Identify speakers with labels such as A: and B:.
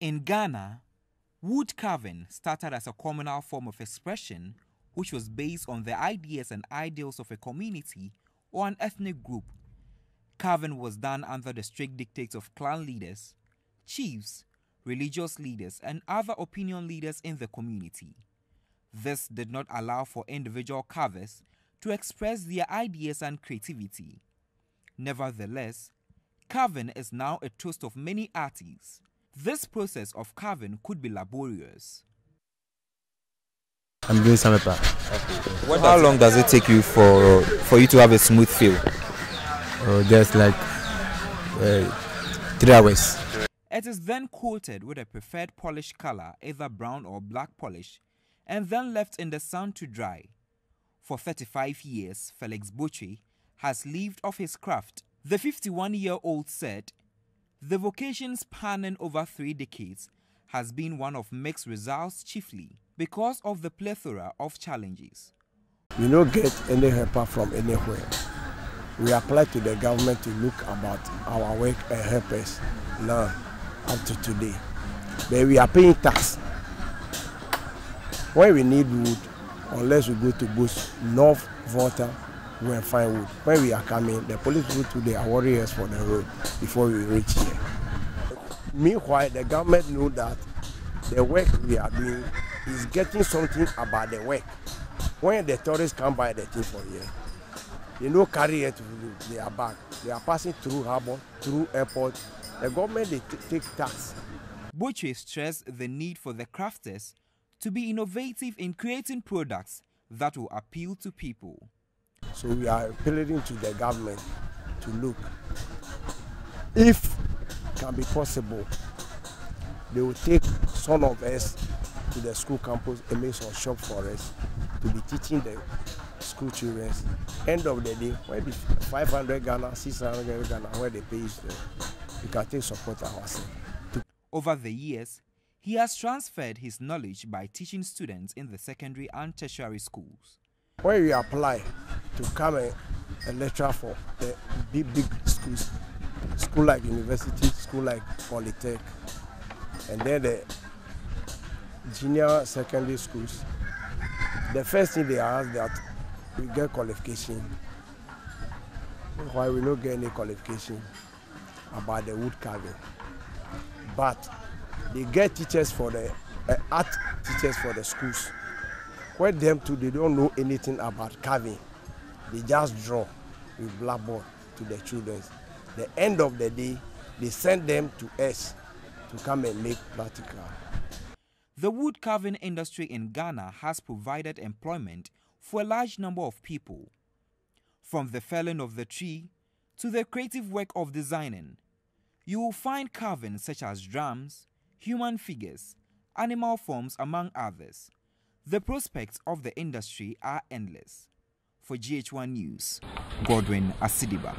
A: In Ghana, wood carving started as a communal form of expression which was based on the ideas and ideals of a community or an ethnic group. Carving was done under the strict dictates of clan leaders, chiefs, religious leaders, and other opinion leaders in the community. This did not allow for individual carvers to express their ideas and creativity. Nevertheless, carving is now a toast of many artists. This process of carving could be laborious.
B: I'm doing samepa.
C: What How long does it take you for for you to have a smooth feel?
B: Oh, just like uh, three hours.
A: It is then coated with a preferred polish color, either brown or black polish, and then left in the sun to dry. For 35 years, Felix Boche has lived off his craft. The 51 year old said, The vocation spanning over three decades has been one of mixed results chiefly because of the plethora of challenges.
D: We don't get any help from anywhere. We apply to the government to look about our work and help us now up to today. But we are paying tax. When we need wood, unless we go to bush, North Volta, find wood. When we are coming, the police today are worrying us for the road before we reach here. Meanwhile, the government know that the work we are doing is getting something about the work. When the tourists come by the thing for here, they no carry it with their bag. They are passing through harbour, through airport. The government they take tax.
A: Boche stressed the need for the crafters to be innovative in creating products that will appeal to people.
D: So we are appealing to the government to look if can be possible they will take some of us to the school campus and make some shop for us to be teaching the school children. End of the day, when the 500 Ghana, 600 Ghana, where they pay is we can take support ourselves.
A: Over the years, he has transferred his knowledge by teaching students in the secondary and tertiary schools.
D: When we apply to come a, a lecturer for the big, big schools, school like university, school like Polytech, and then the junior secondary schools, the first thing they ask that we get qualification. Why we don't get any qualification about the wood carving. But they get teachers for the uh, art teachers for the schools. Where them too, they don't know anything about carving. They just draw with blackboard to the children. The end of the day, they send them to us to come and make practical.
A: The wood carving industry in Ghana has provided employment for a large number of people. From the felling of the tree to the creative work of designing, you will find carvings such as drums, human figures, animal forms, among others. The prospects of the industry are endless. For GH1 News, Godwin Asidiba.